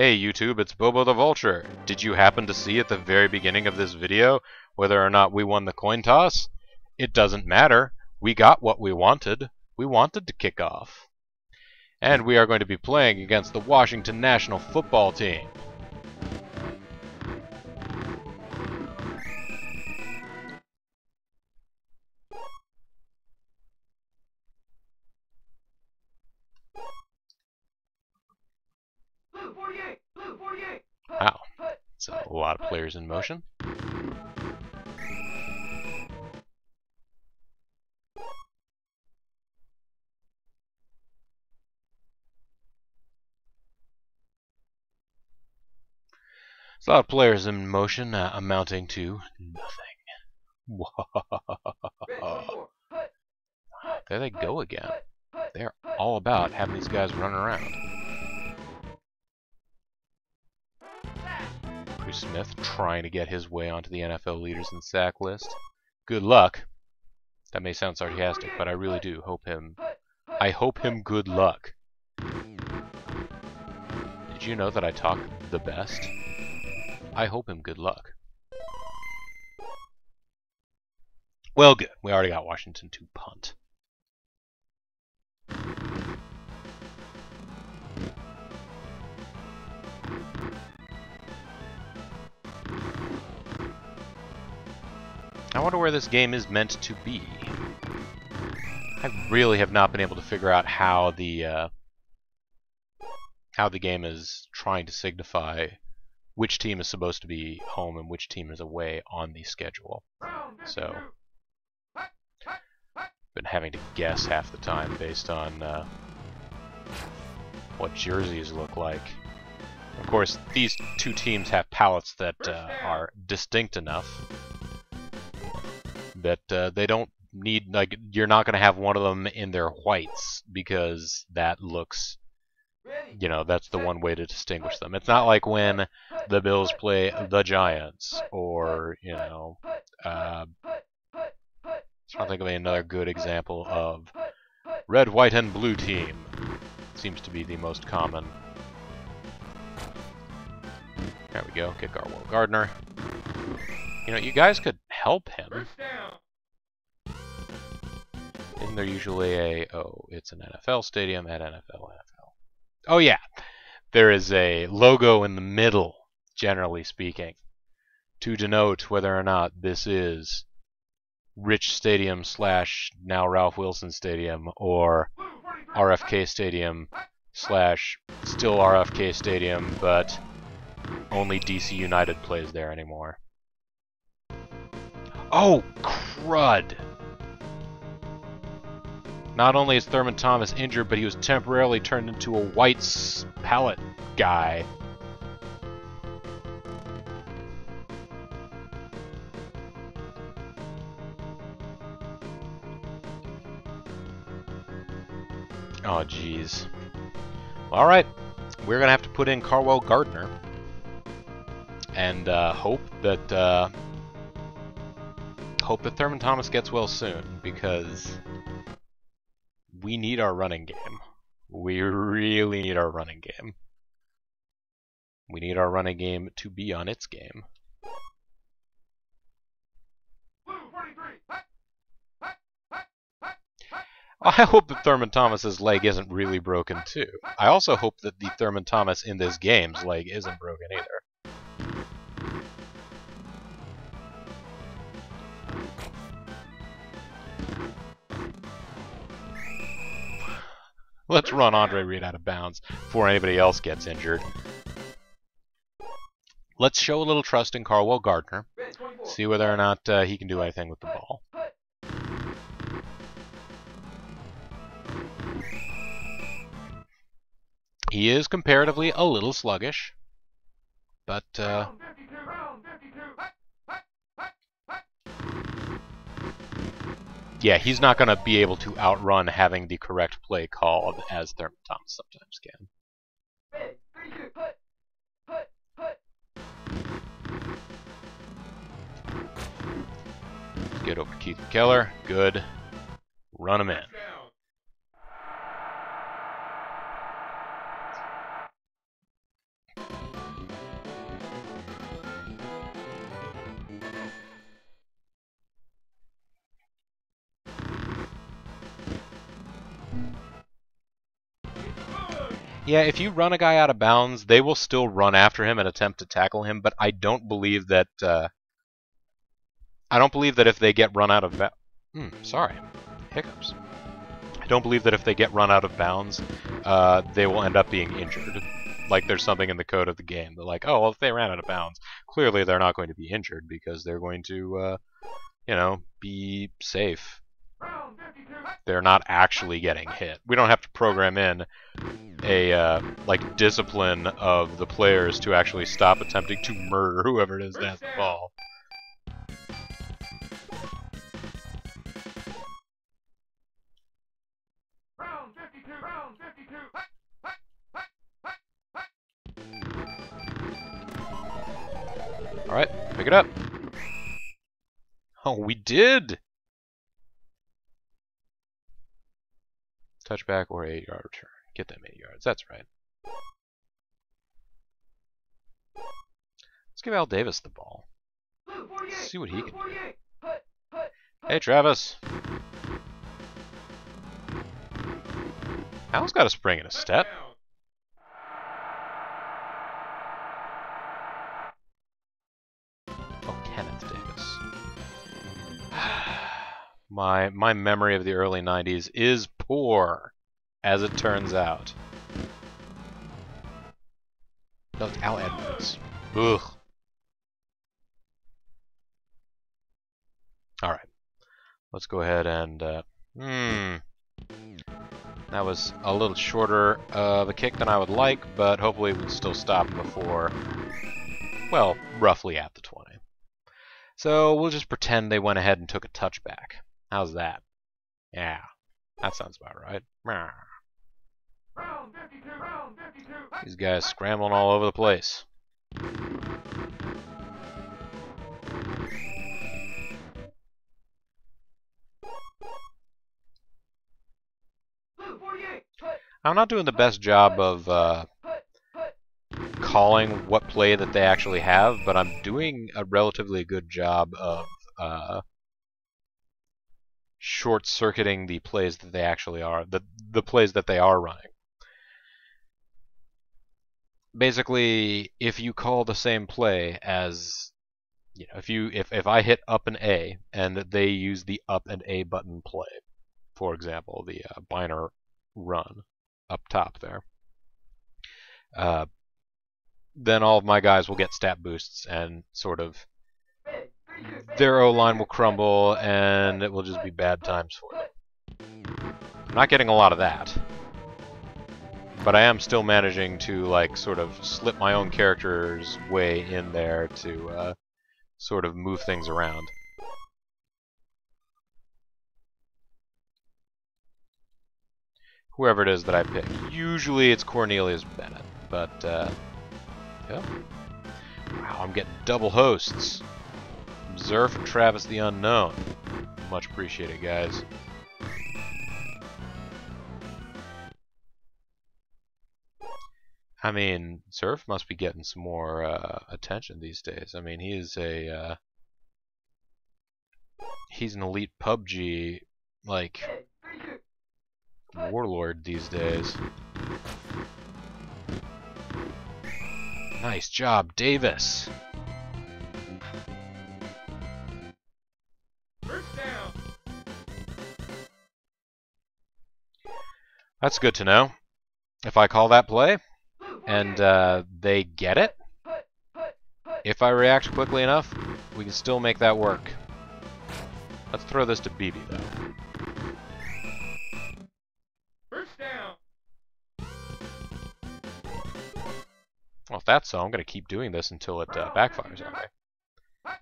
Hey YouTube, it's Bobo the Vulture. Did you happen to see at the very beginning of this video whether or not we won the coin toss? It doesn't matter. We got what we wanted. We wanted to kick off. And we are going to be playing against the Washington National Football Team. A lot of players in motion. It's a lot of players in motion uh, amounting to nothing. There they go again. They're all about having these guys run around. Bruce Smith trying to get his way onto the NFL leaders in sack list. Good luck. That may sound sarcastic, but I really do hope him. I hope him good luck. Did you know that I talk the best? I hope him good luck. Well, good. We already got Washington to punt. I wonder where this game is meant to be. I really have not been able to figure out how the uh, how the game is trying to signify which team is supposed to be home and which team is away on the schedule. So, been having to guess half the time based on uh, what jerseys look like. Of course, these two teams have palettes that uh, are distinct enough that uh, they don't need like you're not going to have one of them in their whites because that looks you know that's the one way to distinguish them. It's not like when the bills play the giants or you know uh, to think of another good example of red white and blue team seems to be the most common. There we go. Kick our Gardner you know you guys could help him isn't there usually a... Oh, it's an NFL stadium at NFL, NFL. Oh, yeah. There is a logo in the middle, generally speaking, to denote whether or not this is Rich Stadium slash now Ralph Wilson Stadium or RFK Stadium slash still RFK Stadium, but only DC United plays there anymore. Oh, crud! Not only is Thurman Thomas injured, but he was temporarily turned into a white palette guy. Oh, jeez. Alright, we're going to have to put in Carwell Gardner. And uh, hope that... Uh, hope that Thurman Thomas gets well soon, because we need our running game. We really need our running game. We need our running game to be on its game. I hope that Thurman Thomas's leg isn't really broken too. I also hope that the Thurman Thomas in this game's leg isn't broken either. Let's run Andre Reed out of bounds before anybody else gets injured. Let's show a little trust in Carwell Gardner. See whether or not uh, he can do anything with the ball. He is comparatively a little sluggish, but uh, yeah, he's not going to be able to outrun having the correct play called as Thurman Thomas sometimes can. Get over Keith McKeller. Good. Run him in. Yeah, if you run a guy out of bounds, they will still run after him and attempt to tackle him, but I don't believe that uh, I don't believe that if they get run out of bounds... Hmm, sorry. Hiccups. I don't believe that if they get run out of bounds, uh, they will end up being injured. Like there's something in the code of the game. They're like, oh, well, if they ran out of bounds, clearly they're not going to be injured because they're going to, uh, you know, be safe. They're not actually getting hit. We don't have to program in a, uh, like, discipline of the players to actually stop attempting to murder whoever it is that has the ball. Alright, pick it up. Oh, we did! Touchback or 8-yard return. Get them 8 yards, that's right. Let's give Al Davis the ball. Let's see what he can do. Hey, Travis. Al's got a spring in his step. My my memory of the early 90s is poor, as it turns out. No, Al Edwards. Ugh. Alright. Let's go ahead and... Uh, hmm. That was a little shorter of a kick than I would like, but hopefully we would still stop before... Well, roughly at the 20. So we'll just pretend they went ahead and took a touchback. How's that? Yeah, that sounds about right. These guys scrambling all over the place. I'm not doing the best job of uh, calling what play that they actually have, but I'm doing a relatively good job of uh, short-circuiting the plays that they actually are, the, the plays that they are running. Basically, if you call the same play as, you know, if you if, if I hit up an A and they use the up and A button play, for example, the uh, Biner run up top there, uh, then all of my guys will get stat boosts and sort of their O line will crumble, and it will just be bad times for them. I'm not getting a lot of that. But I am still managing to, like, sort of slip my own character's way in there to, uh, sort of move things around. Whoever it is that I pick. Usually it's Cornelius Bennett, but, uh, yeah. Wow, I'm getting double hosts. Zerf and Travis the Unknown. Much appreciated, guys. I mean, Zerf must be getting some more uh, attention these days. I mean, he is a uh, he's an elite PUBG like warlord these days. Nice job, Davis. That's good to know. If I call that play, and uh, they get it, if I react quickly enough, we can still make that work. Let's throw this to Beebe, though. First down. Well, if that's so, I'm going to keep doing this until it uh, backfires on me.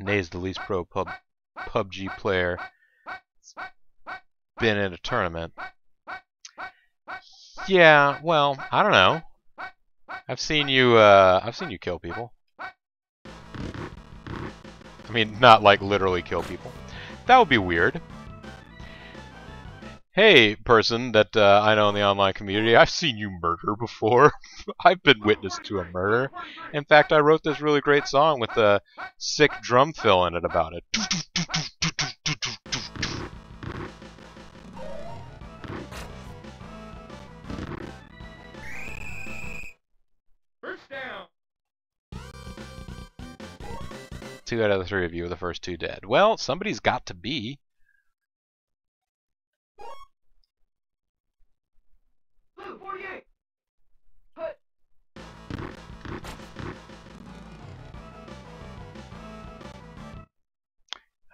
Nay is the least pro pub PUBG player been in a tournament. Yeah, well, I don't know. I've seen you, uh, I've seen you kill people. I mean, not like literally kill people. That would be weird. Hey, person that uh, I know in the online community, I've seen you murder before. I've been witness to a murder. In fact, I wrote this really great song with a sick drum fill in it about it. Two out of the three of you are the first two dead. Well, somebody's got to be.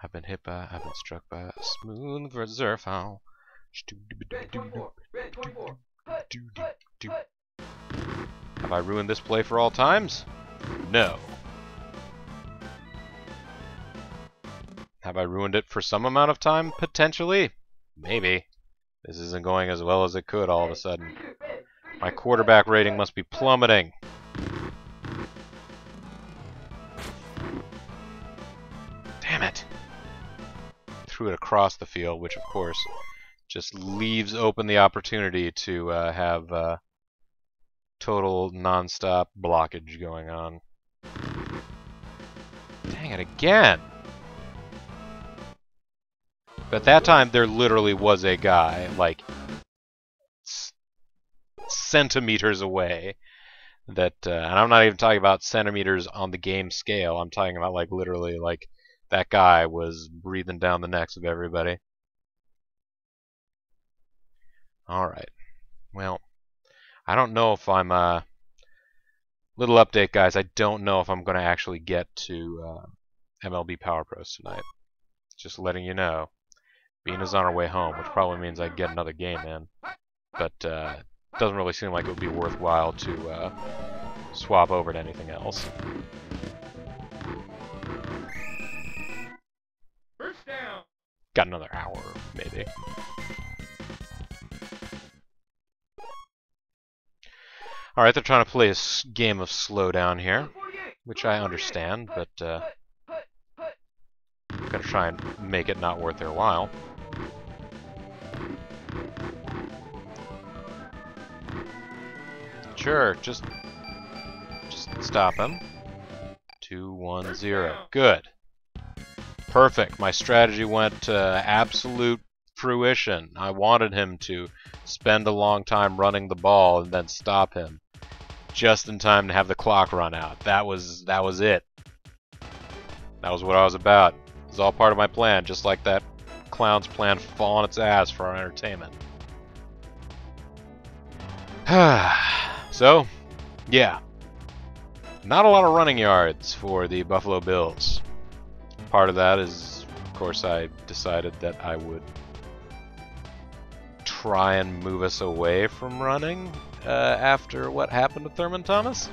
I've been hit by, I've been struck by a smooth reserve owl. Have I ruined this play for all times? No. Have I ruined it for some amount of time? Potentially. Maybe. This isn't going as well as it could all of a sudden. My quarterback rating must be plummeting. Damn it. Threw it across the field, which of course just leaves open the opportunity to uh, have uh, total non-stop blockage going on. Dang it again! But that time there literally was a guy, like, centimeters away, that, uh, and I'm not even talking about centimeters on the game scale, I'm talking about, like, literally, like, that guy was breathing down the necks of everybody. Alright. Well, I don't know if I'm, uh... Little update, guys. I don't know if I'm going to actually get to uh, MLB Power Pros tonight. Just letting you know. Bean is on our way home, which probably means I get another game in. But uh, it doesn't really seem like it would be worthwhile to uh, swap over to anything else. First down. Got another hour, maybe. Alright, they're trying to play a game of slowdown here, which I understand, but uh, I'm gonna try and make it not worth their while. Sure, just just stop him. Two, one, zero. Good. Perfect. My strategy went to absolute fruition. I wanted him to spend a long time running the ball and then stop him just in time to have the clock run out. That was that was it. That was what I was about. It was all part of my plan, just like that clown's plan fall on its ass for our entertainment. so, yeah. Not a lot of running yards for the Buffalo Bills. Part of that is, of course, I decided that I would try and move us away from running uh, after what happened to Thurman Thomas.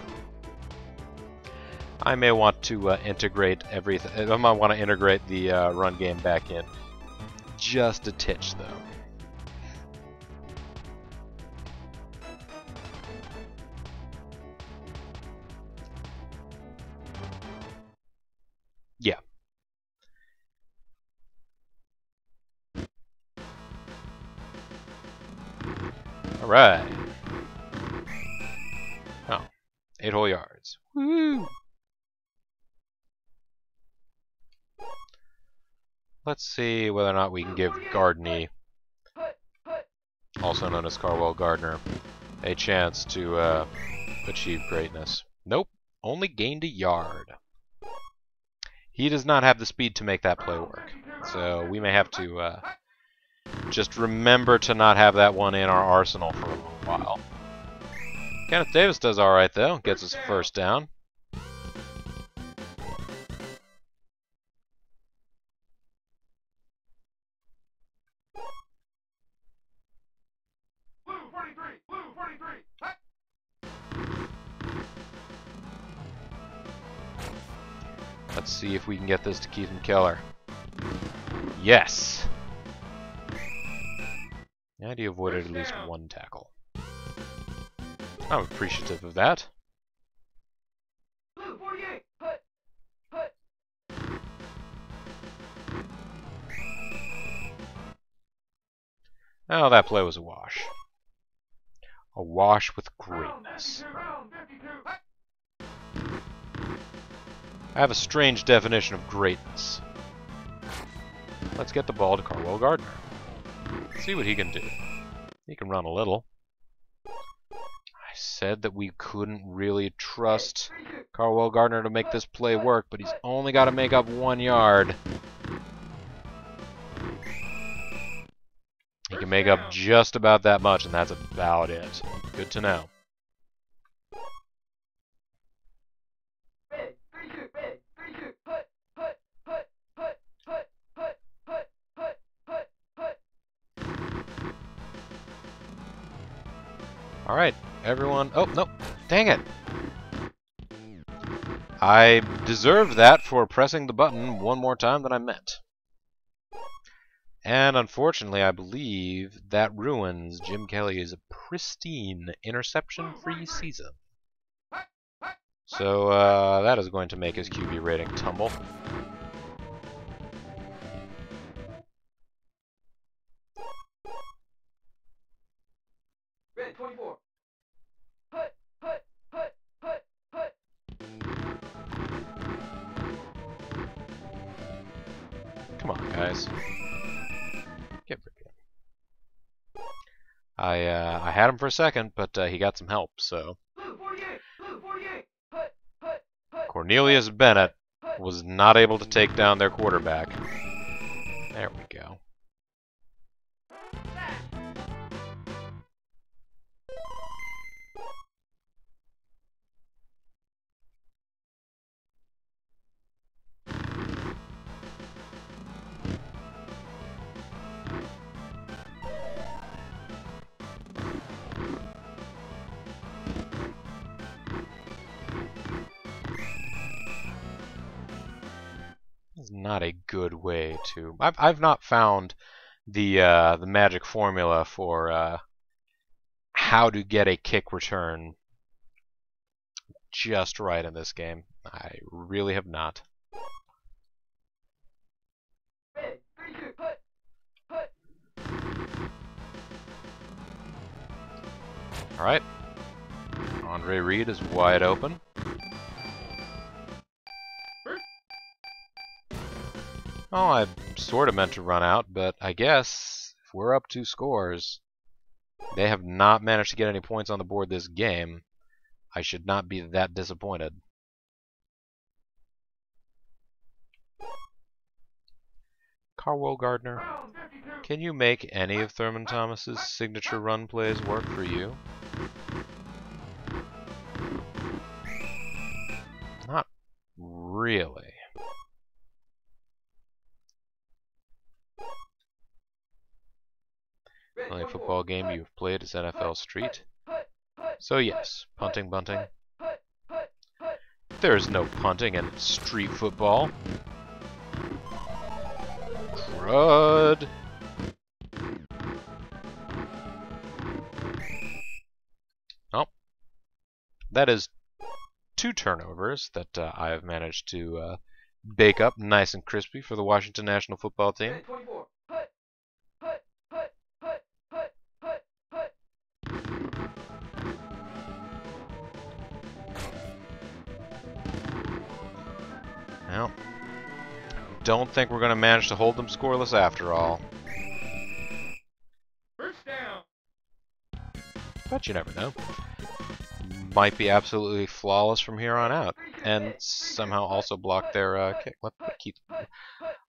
I may want to uh, integrate everything. I might want to integrate the uh, run game back in. Just a titch, though. Right. Oh, eight whole yards. Woo! Let's see whether or not we can give Gardney, also known as Carwell Gardner, a chance to uh, achieve greatness. Nope, only gained a yard. He does not have the speed to make that play work, so we may have to uh, just remember to not have that one in our arsenal for a little while. Kenneth Davis does alright though, gets his first down. Let's see if we can get this to Keith McKeller. Yes! And he avoided at least one tackle. I'm appreciative of that. Oh, that play was a wash. A wash with greatness. I have a strange definition of greatness. Let's get the ball to Carwell Gardner. See what he can do. He can run a little. I said that we couldn't really trust Carwell Gardner to make this play work, but he's only got to make up one yard. He can make up just about that much, and that's about it. Good to know. Alright, everyone. Oh, no. Dang it. I deserved that for pressing the button one more time than I meant. And unfortunately, I believe that ruins Jim Kelly's pristine interception-free season. So uh, that is going to make his QB rating tumble. Guys. Get freaking. I uh, I had him for a second, but uh, he got some help. So Cornelius Bennett was not able to take down their quarterback. There we go. Not a good way to. I've I've not found the uh, the magic formula for uh, how to get a kick return just right in this game. I really have not. All right. Andre Reed is wide open. Oh, I sort of meant to run out, but I guess if we're up two scores, they have not managed to get any points on the board this game. I should not be that disappointed. Carwell Gardner, can you make any of Thurman Thomas's signature run plays work for you? Not really. Only football game you've played is NFL Street. So yes, punting, bunting. There is no punting in street football. Crud. Oh. That is two turnovers that uh, I have managed to uh, bake up nice and crispy for the Washington National Football Team. Well, don't think we're going to manage to hold them scoreless after all. First down. But you never know. Might be absolutely flawless from here on out, and somehow also block their uh, kick. Let, Keith,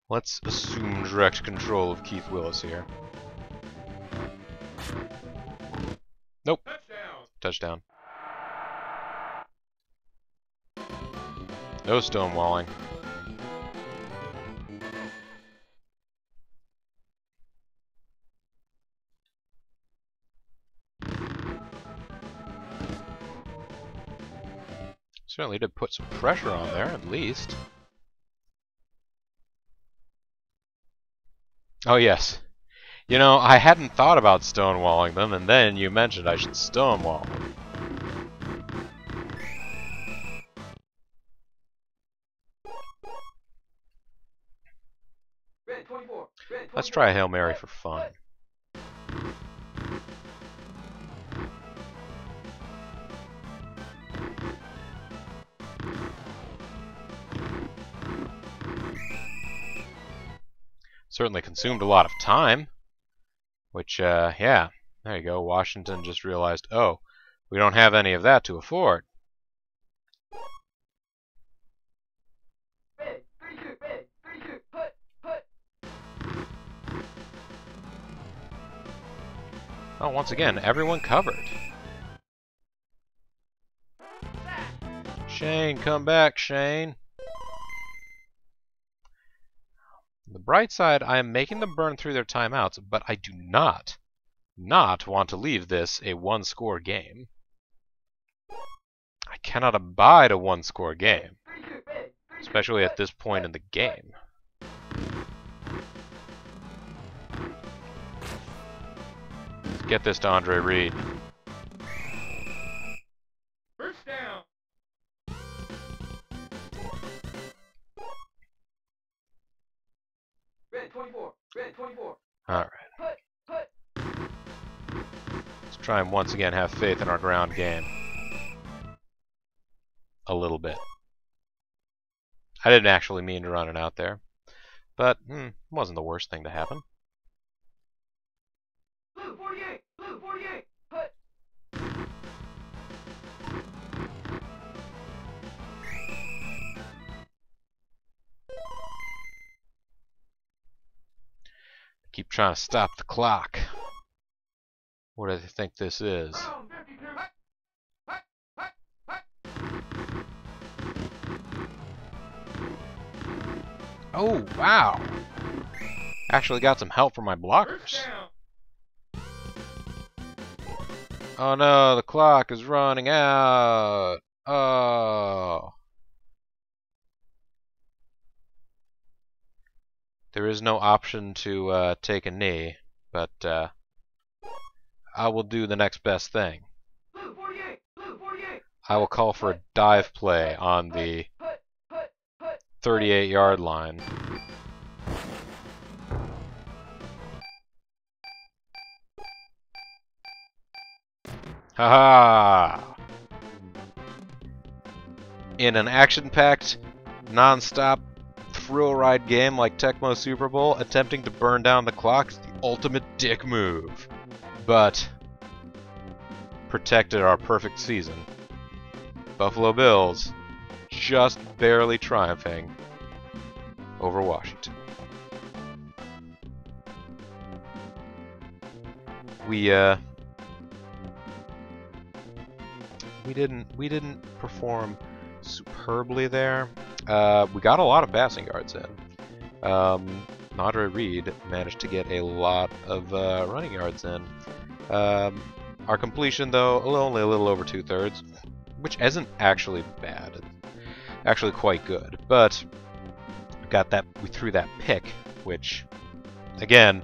let's assume direct control of Keith Willis here. Nope. Touchdown. Touchdown. No stonewalling. Certainly did put some pressure on there, at least. Oh, yes. You know, I hadn't thought about stonewalling them, and then you mentioned I should stonewall them. Red 24. Red Let's try a Hail Mary for fun. Certainly consumed a lot of time. Which, uh, yeah. There you go. Washington just realized, oh, We don't have any of that to afford. Oh, once again, everyone covered. Shane, come back, Shane. The bright side, I am making them burn through their timeouts, but I do not, not want to leave this a one-score game. I cannot abide a one-score game, especially at this point in the game. Let's get this to Andre Reed. Red 24. Red 24. All right. Put. Put. Let's try and once again have faith in our ground game. A little bit. I didn't actually mean to run it out there. But, hmm, wasn't the worst thing to happen. Keep trying to stop the clock. What do they think this is? Round 52. Hut. Hut. Hut. Hut. Oh, wow! Actually got some help from my blockers. Oh no, the clock is running out! Oh. There is no option to uh, take a knee, but uh, I will do the next best thing. Blue 48. Blue 48. I will call for a dive play on the Put. Put. Put. 38 yard line. Haha! In an action packed, non stop thrill ride game like Tecmo Super Bowl, attempting to burn down the clock is the ultimate dick move. But, protected our perfect season. Buffalo Bills just barely triumphing over Washington. We uh we didn't we didn't perform superbly there. Uh, we got a lot of passing yards in. Um, Andre Reed managed to get a lot of uh, running yards in. Um, our completion, though, only a little over two thirds, which isn't actually bad. It's actually quite good. But got that we threw that pick, which again,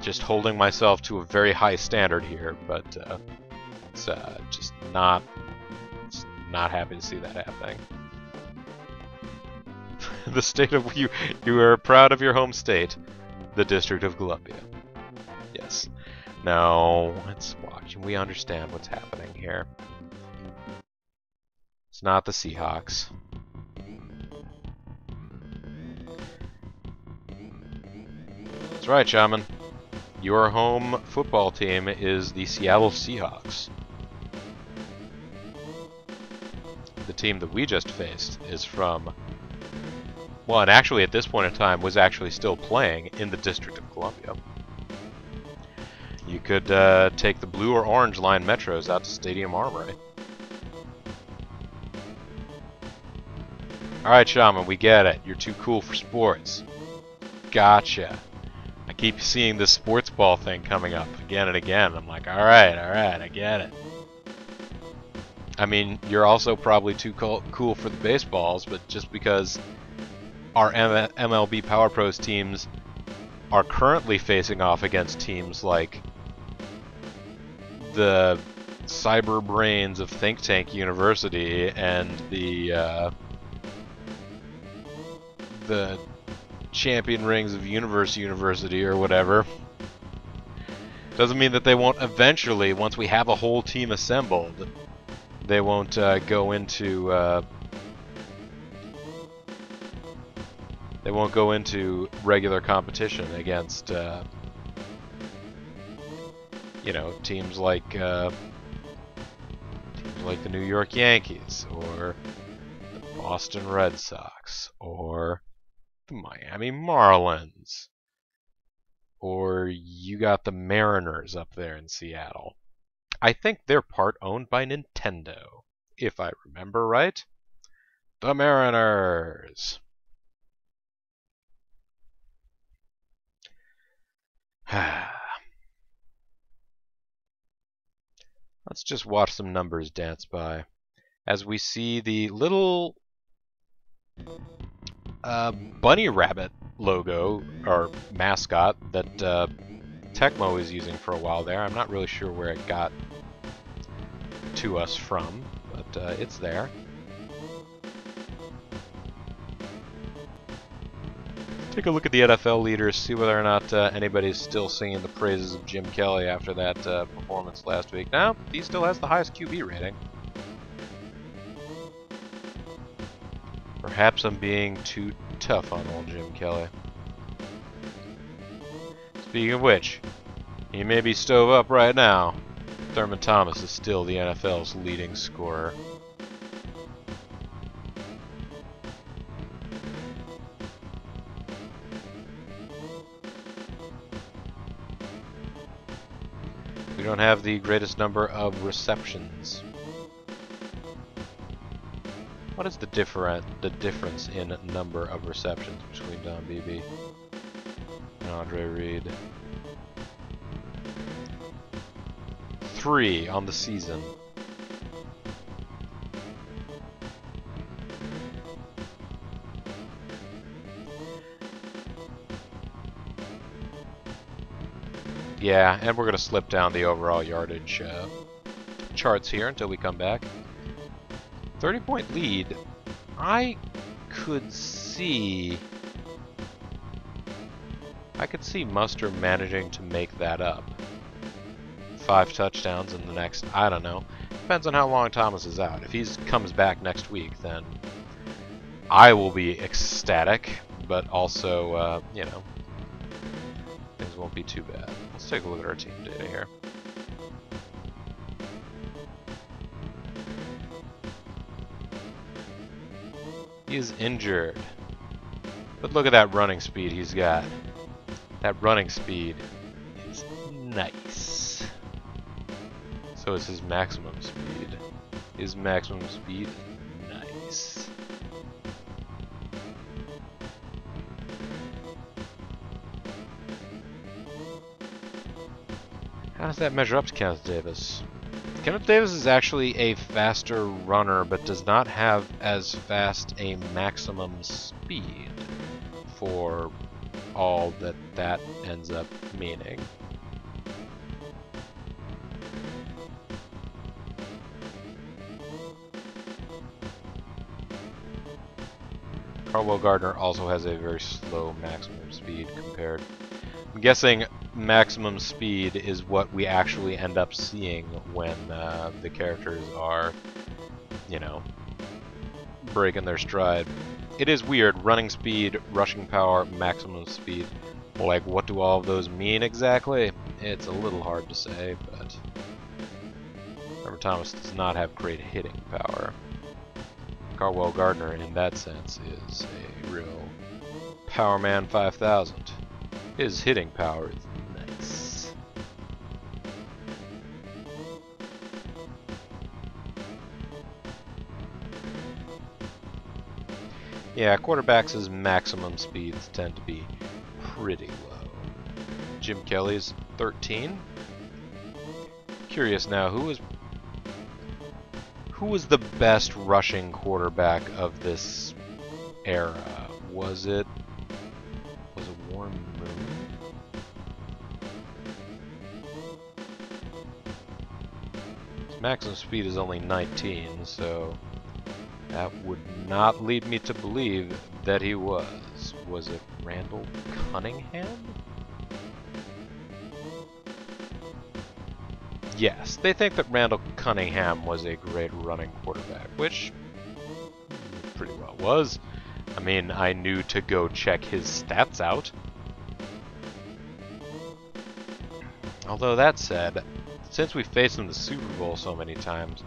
just holding myself to a very high standard here, but uh, it's uh, just not just not happy to see that happening. the state of you you are proud of your home state, the District of Columbia. Yes. Now let's watch and we understand what's happening here. It's not the Seahawks. That's right, Shaman. Your home football team is the Seattle Seahawks. The team that we just faced is from. Well, and actually, at this point in time, was actually still playing in the District of Columbia. You could uh, take the blue or orange line metros out to Stadium Armory. Alright, Shaman, we get it. You're too cool for sports. Gotcha. I keep seeing this sports ball thing coming up again and again. I'm like, alright, alright, I get it. I mean, you're also probably too cool, cool for the baseballs, but just because our M- MLB Power Pros teams are currently facing off against teams like the cyber brains of Think Tank University and the uh, the champion rings of Universe University or whatever. Doesn't mean that they won't eventually, once we have a whole team assembled, they won't uh, go into uh, they won't go into regular competition against uh, you know teams like uh, like the New York Yankees or the Boston Red Sox or the Miami Marlins. Or you got the Mariners up there in Seattle. I think they're part owned by Nintendo, if I remember right. The Mariners. Let's just watch some numbers dance by as we see the little uh, bunny rabbit logo or mascot that uh, Tecmo is using for a while there. I'm not really sure where it got to us from, but uh, it's there. Take a look at the NFL leaders, see whether or not uh, anybody's still singing the praises of Jim Kelly after that uh, performance last week. Now, he still has the highest QB rating. Perhaps I'm being too tough on old Jim Kelly. Speaking of which, he may be stove up right now. Thurman Thomas is still the NFL's leading scorer. We don't have the greatest number of receptions. What is the different the difference in number of receptions between Don Beebe and Andre Reed? Three on the season. Yeah, and we're going to slip down the overall yardage uh, charts here until we come back. 30 point lead. I could see... I could see Muster managing to make that up. Five touchdowns in the next, I don't know. Depends on how long Thomas is out. If he comes back next week, then I will be ecstatic, but also, uh, you know, things won't be too bad. Let's take a look at our team data here. He is injured. But look at that running speed he's got. That running speed is nice. So is his maximum speed. His maximum speed that measure up to Kenneth Davis? Kenneth Davis is actually a faster runner, but does not have as fast a maximum speed for all that that ends up meaning. Carwell Gardner also has a very slow maximum speed compared. I'm guessing maximum speed is what we actually end up seeing when uh, the characters are, you know, breaking their stride. It is weird. Running speed, rushing power, maximum speed. Like, what do all of those mean exactly? It's a little hard to say, but... Trevor Thomas does not have great hitting power. Carwell Gardner, in that sense, is a real Power Man 5000. His hitting power is Yeah, quarterbacks' maximum speeds tend to be pretty low. Jim Kelly's 13. Curious now, who was who was the best rushing quarterback of this era? Was it was it Warren Moon? His maximum speed is only 19, so that would not lead me to believe that he was. Was it Randall Cunningham? Yes, they think that Randall Cunningham was a great running quarterback, which pretty well was. I mean, I knew to go check his stats out. Although that said, since we faced him in the Super Bowl so many times,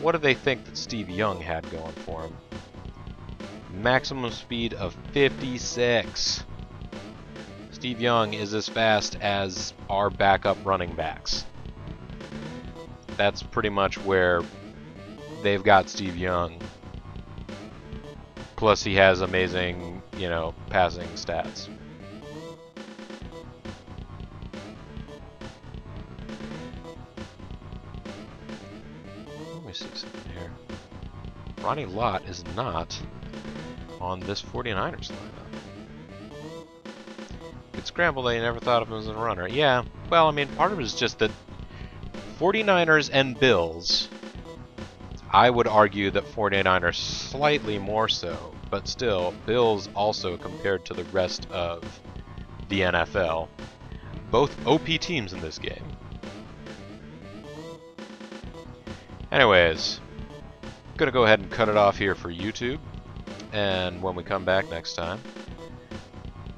what do they think that Steve Young had going for him? Maximum speed of 56. Steve Young is as fast as our backup running backs. That's pretty much where they've got Steve Young. Plus, he has amazing, you know, passing stats. See here. Ronnie Lott is not on this 49ers lineup. Good scramble, they never thought of him as a runner. Yeah, well, I mean, part of it is just that 49ers and Bills, I would argue that 49ers slightly more so, but still, Bills also compared to the rest of the NFL. Both OP teams in this game. Anyways, I'm gonna go ahead and cut it off here for YouTube. And when we come back next time,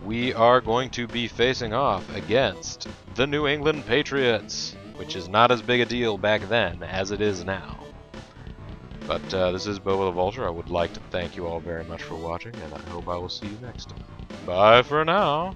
we are going to be facing off against the New England Patriots, which is not as big a deal back then as it is now. But uh, this is Bobo the Vulture. I would like to thank you all very much for watching, and I hope I will see you next time. Bye for now.